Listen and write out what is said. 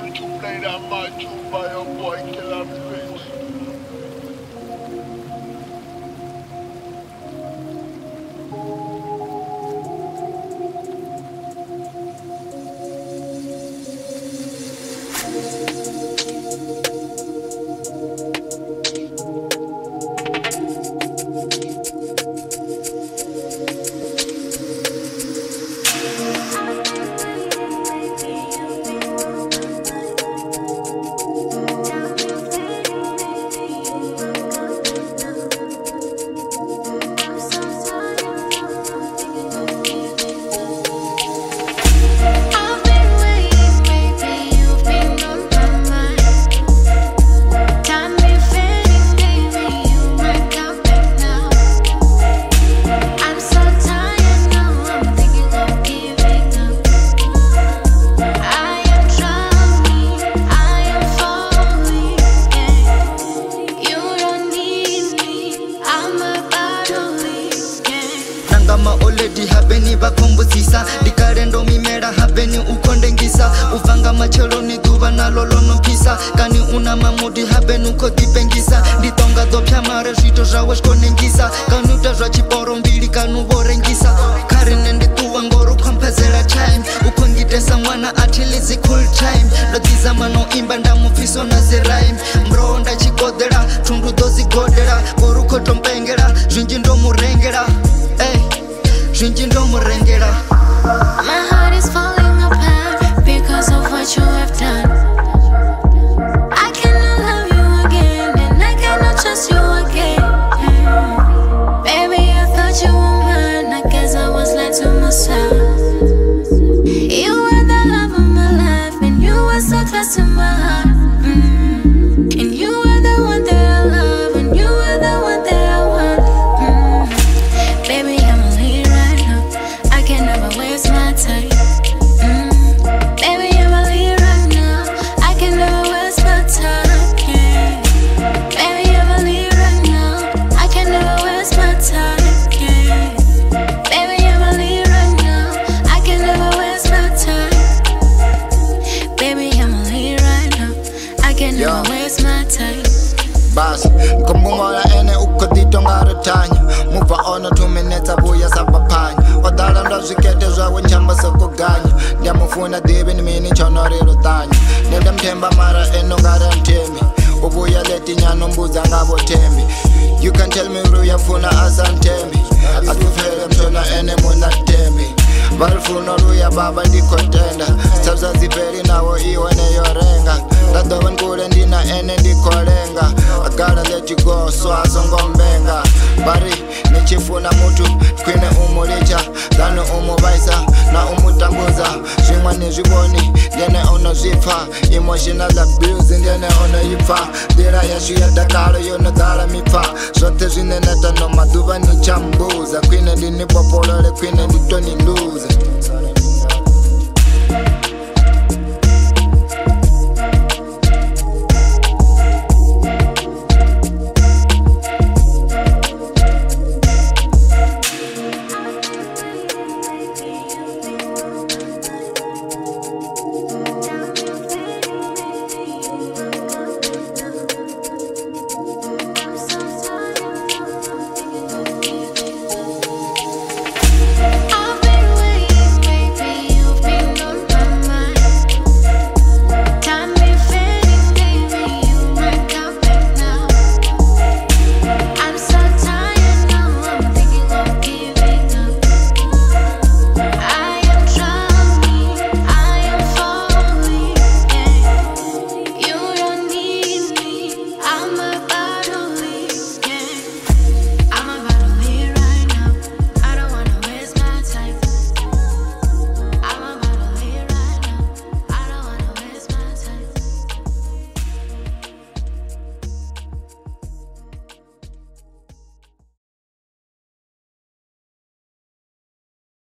sorry to play that much, but your boy killer. ledi habeni vakombuzisa ndikare ndomimera habeni ukondengisa ubvanga macheloni duva nalolonokisa kani una mamudi habeni ukodipengisa nditonga dzopya mare zvito zvawe zvikonengisa kani uta zvachiboro mbiri kani vorengisa kare nendituva ngoro kompezera chime ukongitesa mwana atilizi cool chime ndodzizamanoimba ndamupfisona basi ngikhumbumola ene ukukhotito ngarethanya muva ono two minutes abuya sabaphanya odala ndwa zwikete zwawe nchamba sokuganya ndiyamufuna divi ni mini chono rirutanya nindimthemba mara ene ungaramthembi ubuya letinyana umbuza ngavothembi you can tell me ru yafuna asamthembi akufele mthona ene munakuthembi varifuno luya baba ndikhotenda sabuzazipeli nawo iwene yorenga ndadova ndikule ndina ene ndikholenga zwivoni ngene ono zwi emotional abuse ngene ono i pfa nḓila yashu ya dakalo yo ḓala mipfa zwoṱhe zwine